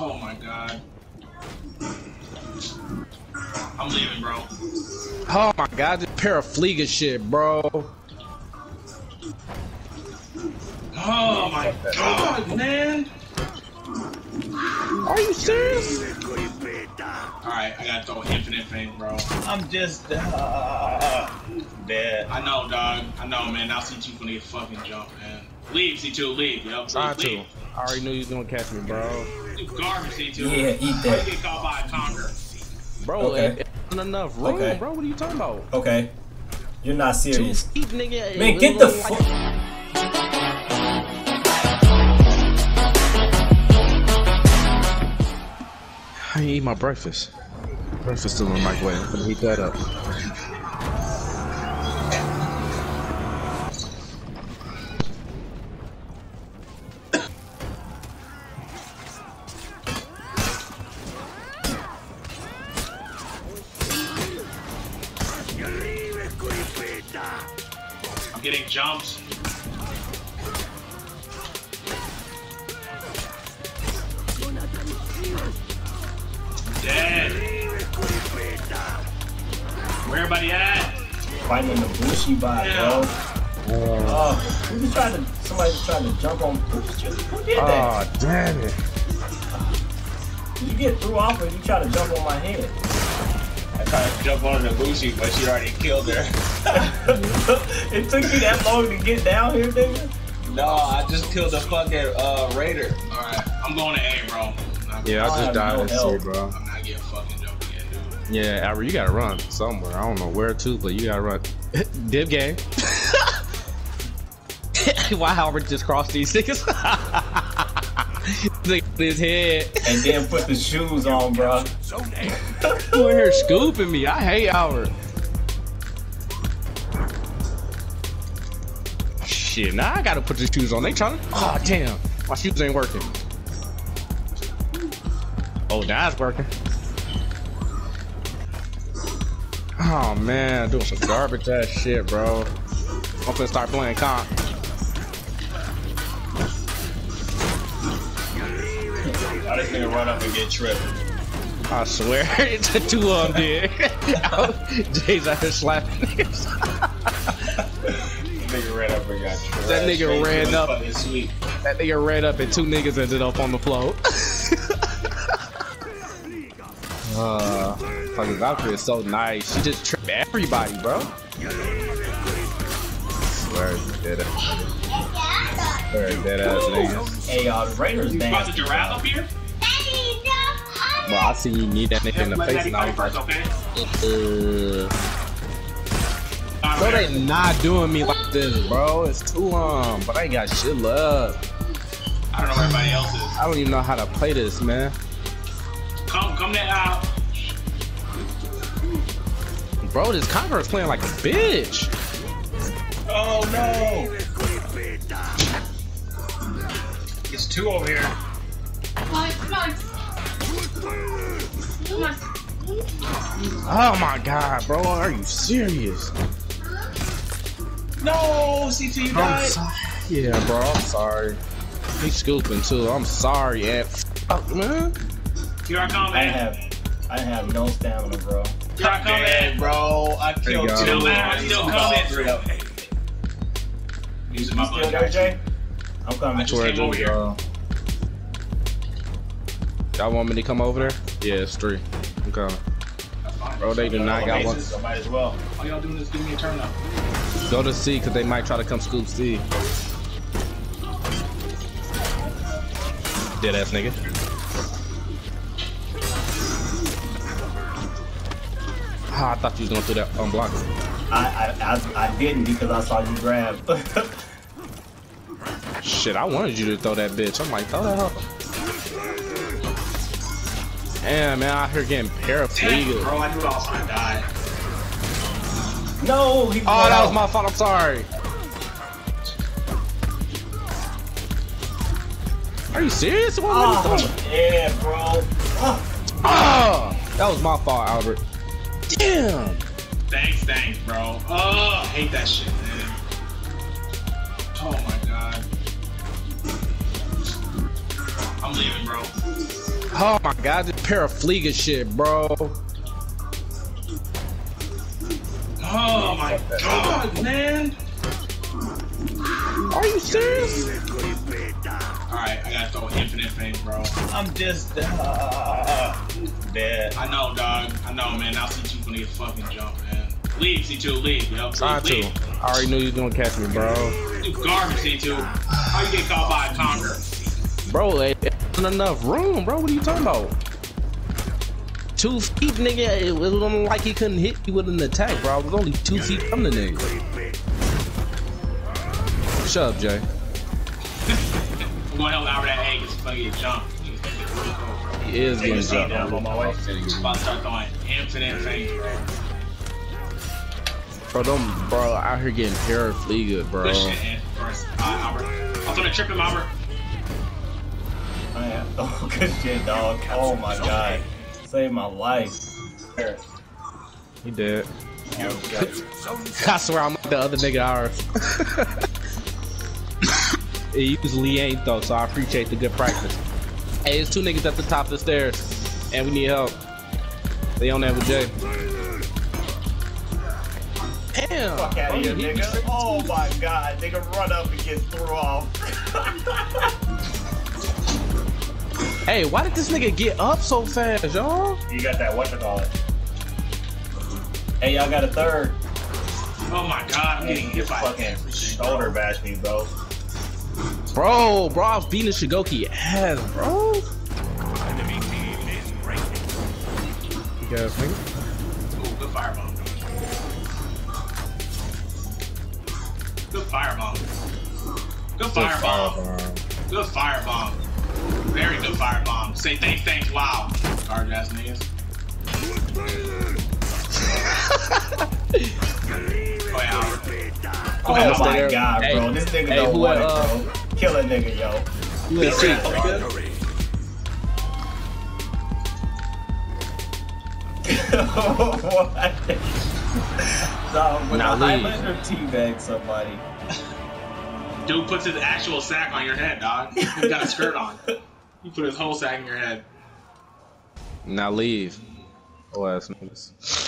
Oh my god. I'm leaving, bro. Oh my god, this pair parafleega shit, bro. Oh my god, man. Are you serious? Alright, I gotta throw infinite fame, bro. I'm just uh, dead. I know, dog. I know, man. Now C2 gonna get fucking jump, man. Leave, C2, leave, yo. Trying Leave, to. leave. I already knew you was gonna catch me, bro. You garbage, C2. Yeah, eat that. get caught by a conquer. Bro, Okay. it, it wasn't enough room, Okay. bro. What are you talking about? Okay. You're not serious. feet, nigga. Man, get the look like- fuck. I ain't eat my breakfast. Breakfast still in the microwave. I'm gonna heat that up. Getting jumps. Dead. Where everybody at? Fighting the Bushi bot, Yeah. bro. Oh, who just tried to? Somebody just tried to jump on. Who, who did that? Oh, damn it. Did you get through off, or you try to jump on my head? I tried to jump on the Bushi, but she already killed her. it took you that long to get down here, nigga. No, I just killed the fucking uh, raider. Alright, I'm going to A, bro. Yeah, I I just have died no in help. bro. I'm not getting fucking jumped again, dude. Yeah, Albert, you gotta run somewhere. I don't know where to, but you gotta run. Dib game. Why Albert just crossed these niggas? Nigga in his head. And then put the shoes on, bro. You in here scooping me. I hate our. Shit, now I gotta put the shoes on. They trying to. Oh, ah, damn. My shoes ain't working. Oh, now it's working. Oh, man. Doing some garbage ass shit, bro. I'm gonna start playing comp. I just gonna run up and get tripped. I swear, it's a two of them. Jay's out here slapping niggas. nigga ran up and got tripped. That nigga Straight ran up. Sweet. That nigga ran up and two niggas ended up on the floor. uh, fucking Valkyrie is so nice. She just tripped everybody, bro. Swear, you dead ass nigga. Swear, dead ass nigga. Hey, y'all, the Raiders You brought the giraffe up here? Well, I see you need that nigga in the face Daddy now. fight first. Uh, Alright, bro, they not doing me like this, bro. It's too long, but I ain't got shit left. I don't know where everybody else is. I don't even know how to play this, man. Come, come that out. Bro, this Conqueror is playing like a bitch. Oh no! It's two over here. Come on, come on. Come on. Oh my god, bro, are you serious? No, CT, you I'm died. sorry. Yeah, bro, I'm sorry. He's scooping too. I'm sorry, Ed. Fuck, man. Here I come, man. I have, I have no stamina, bro. Here I come, Dead, man. bro. I There you killed two. Still there, He's still all coming. three. Using You my still bug there. Jay? I'm I coming. just came over here. uh, Y'all want me to come over there? Yeah, it's three. I'm coming. Bro, they do not got one. As well. All y'all doing is give me a turn up. Go to C, because they might try to come scoop C. Dead ass nigga. Ah, I thought you was gonna do that unblock. I, I, I, I didn't because I saw you grab. Shit, I wanted you to throw that bitch. I'm like, throw that up. Damn, man, out here getting Damn, paraplegia. bro, I knew I was gonna die. no, he Oh, that was my fault. I'm sorry. Are you serious? It wasn't Oh, really yeah, bro. Oh, Ah, that was my fault, Albert. Damn. Thanks, thanks, bro. Oh, I hate that shit, man. Oh my god. I'm leaving, bro. Oh my god, this pair of parafleega shit, bro. Oh my god, man. Are you serious? Alright, I gotta throw infinite fame, bro. I'm just uh, dead. I know, dog. I know, man. Now C2 gonna get fucking jump, man. Leave, C2, leave, yo. Trying Leave, to. leave. I already knew you was gonna catch me, bro. You garbage, C2. How you get caught by a conquer? Bro, it wasn't enough room, bro. What are you talking about? Two feet, nigga. It wasn't like he couldn't hit you with an attack, bro. I was only two feet from the nigga. Shut up, Jay. To help Albert that egg. It's gonna get jumped. Gonna get really cold. He is getting jumped. down on my way. I'm about to start throwing infinite fame, bro. Bro, don't, bro, out here getting parafleega, bro. Good shit, Ant. First, Albert. I'm gonna trip him, Albert. I am. Oh, good shit, dog. Oh my god. Saved my life. There. He did. Oh, God. I swear I'm like the other nigga ours. it usually ain't though, so I appreciate the good practice. Hey, there's two niggas at the top of the stairs, and we need help. They on that with Jay. Damn! Fuck out of oh, here, He- he- nigga. Oh my god. Nigga run up and get threw off. Hey, why did this nigga get up so fast, y'all? You got that what to call it? hey, y'all got a third. Oh my god, I'm Hey, getting you hit by fucking shoulder bash me, bro. Bro, bro, I was beating Shugoki ass, bro. You guys think? Ooh, good firebomb. Good firebomb. Good firebomb. Good firebomb. Very good firebomb. Say thanks, thanks, wow. Garbage ass niggas. Go ahead, Albert. Go ahead, Oh Albert. my there. god, Hey, bro. This nigga hey, don't who, want it, uh, bro. Kill a nigga, yo. You in Good sync. shit. what? Dog, with Now a leave. Highlander teabag somebody. Dude puts his actual sack on your head, dog. He got a skirt on. He put his whole sack in your head. Now leave. Oh ass niggas.